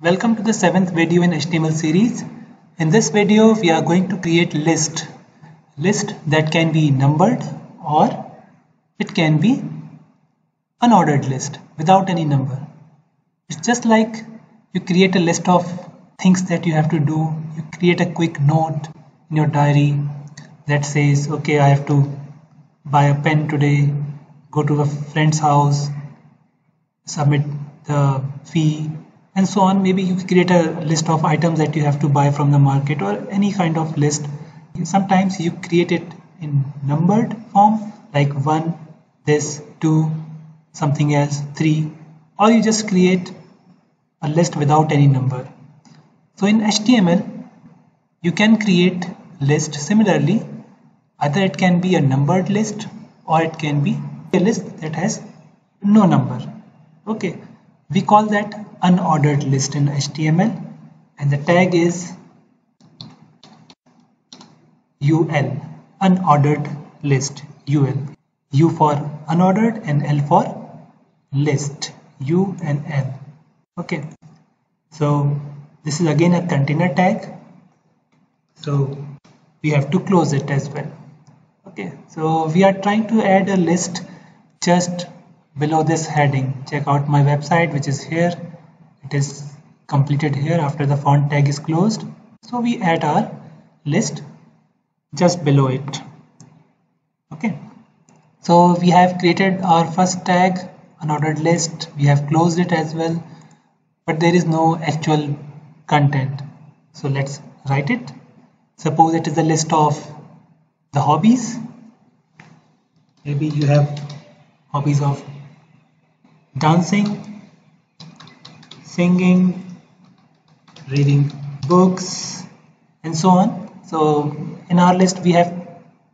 Welcome to the seventh video in HTML series. In this video, we are going to create list. List that can be numbered or it can be an unordered list without any number. It's just like you create a list of things that you have to do. You create a quick note in your diary that says, okay, I have to buy a pen today, go to a friend's house, submit the fee and so on. Maybe you create a list of items that you have to buy from the market or any kind of list. Sometimes you create it in numbered form like one this two something else three. Or you just create a list without any number. So in html you can create list similarly. Either it can be a numbered list or it can be a list that has no number. Okay we call that unordered list in HTML and the tag is UL unordered list UL U for unordered and L for list U and L. Okay. So this is again a container tag. So we have to close it as well. Okay. So we are trying to add a list just below this heading. Check out my website which is here. It is completed here after the font tag is closed. So we add our list just below it. Okay. So we have created our first tag unordered list. We have closed it as well. But there is no actual content. So let's write it. Suppose it is a list of the hobbies. Maybe you have hobbies of dancing, singing, reading books, and so on. So in our list we have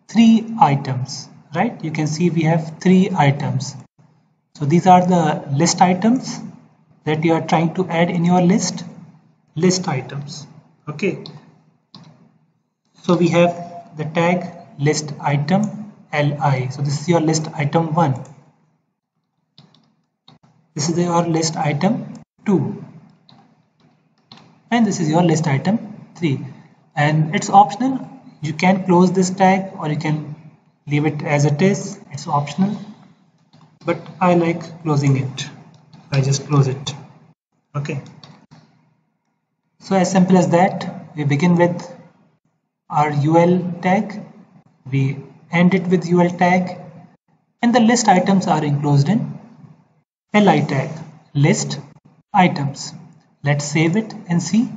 three items, right? You can see we have three items. So these are the list items that you are trying to add in your list. List items, okay? So we have the tag list item li. So this is your list item 1 this is your list item 2 and this is your list item 3 and it's optional. You can close this tag or you can leave it as it is. It's optional. But I like closing it. I just close it. Okay. So as simple as that we begin with our UL tag. We end it with UL tag. And the list items are enclosed in li tag list items. Let's save it and see.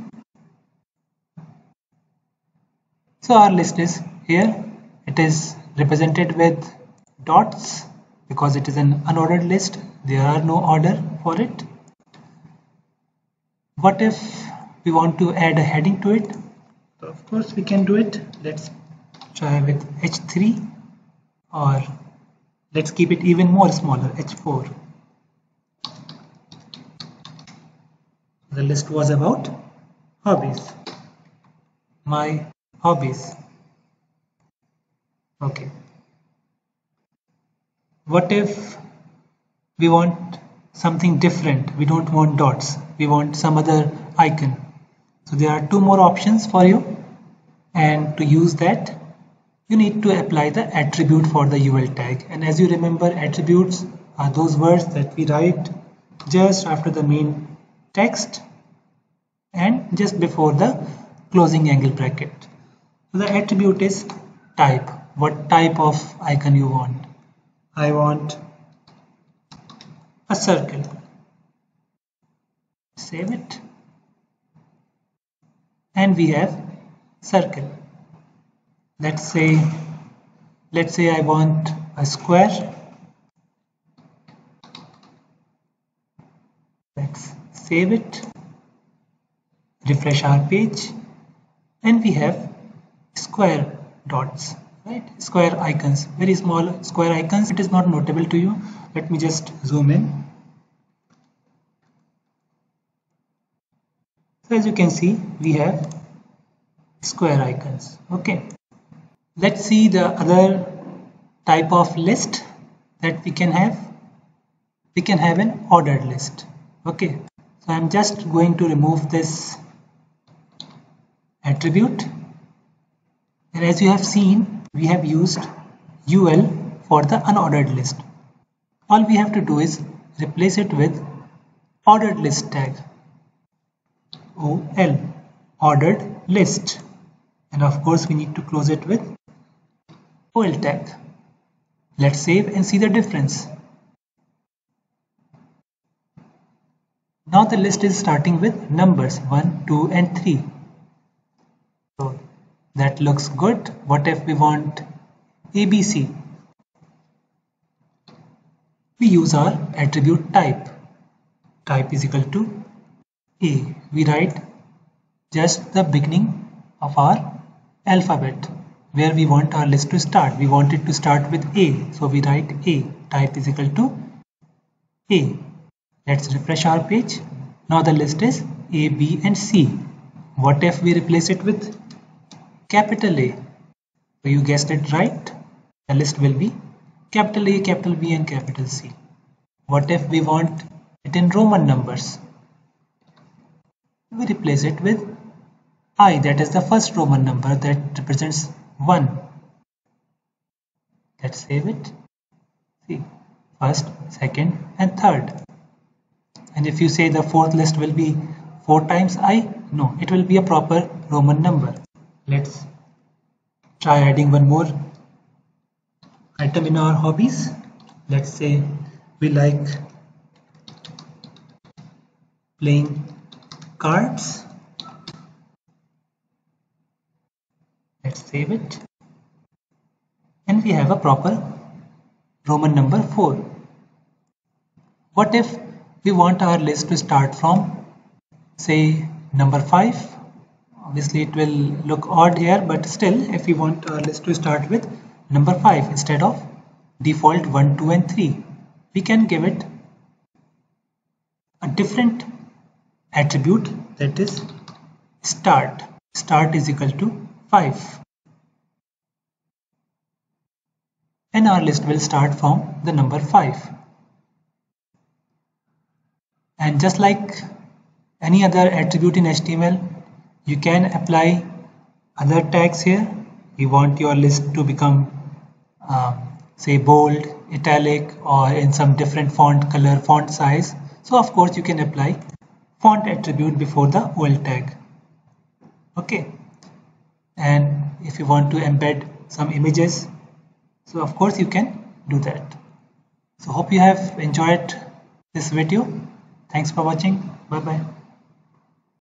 So our list is here. It is represented with dots because it is an unordered list. There are no order for it. What if we want to add a heading to it? Of course we can do it. Let's try with h3 or let's keep it even more smaller h4 the list was about hobbies. My hobbies. Okay. What if we want something different? We don't want dots. We want some other icon. So there are two more options for you. And to use that you need to apply the attribute for the UL tag. And as you remember attributes are those words that we write just after the main text and just before the closing angle bracket. The attribute is type. What type of icon you want? I want a circle. Save it. And we have circle. Let's say let's say I want a square. Let's save it refresh our page and we have square dots right? Square icons very small square icons. It is not notable to you. Let me just zoom in. So as you can see we have square icons okay? Let's see the other type of list that we can have. We can have an ordered list okay? So I'm just going to remove this attribute. And as you have seen we have used ul for the unordered list. All we have to do is replace it with ordered list tag. Ol ordered list. And of course we need to close it with ol tag. Let's save and see the difference. Now the list is starting with numbers 1 2 and 3 so that looks good. What if we want abc we use our attribute type. Type is equal to a. We write just the beginning of our alphabet where we want our list to start. We want it to start with a so we write a. Type is equal to a. Let's refresh our page. Now the list is a b and c. What if we replace it with capital A. So you guessed it right. The list will be capital A, capital B and capital C. What if we want it in Roman numbers? We replace it with I that is the first Roman number that represents 1. Let's save it. See, first, second and third. And if you say the fourth list will be 4 times I, no, it will be a proper Roman number let's try adding one more item in our hobbies. Let's say we like playing cards. Let's save it. And we have a proper Roman number 4 what if we want our list to start from say number 5 obviously it will look odd here but still if we want our list to start with number 5 instead of default 1 2 and 3 we can give it a different attribute that is start. Start is equal to 5 and our list will start from the number 5 and just like any other attribute in HTML you can apply other tags here. You want your list to become uh, say bold italic or in some different font color font size. So of course you can apply font attribute before the ol tag. Okay. And if you want to embed some images so of course you can do that. So hope you have enjoyed this video. Thanks for watching. Bye bye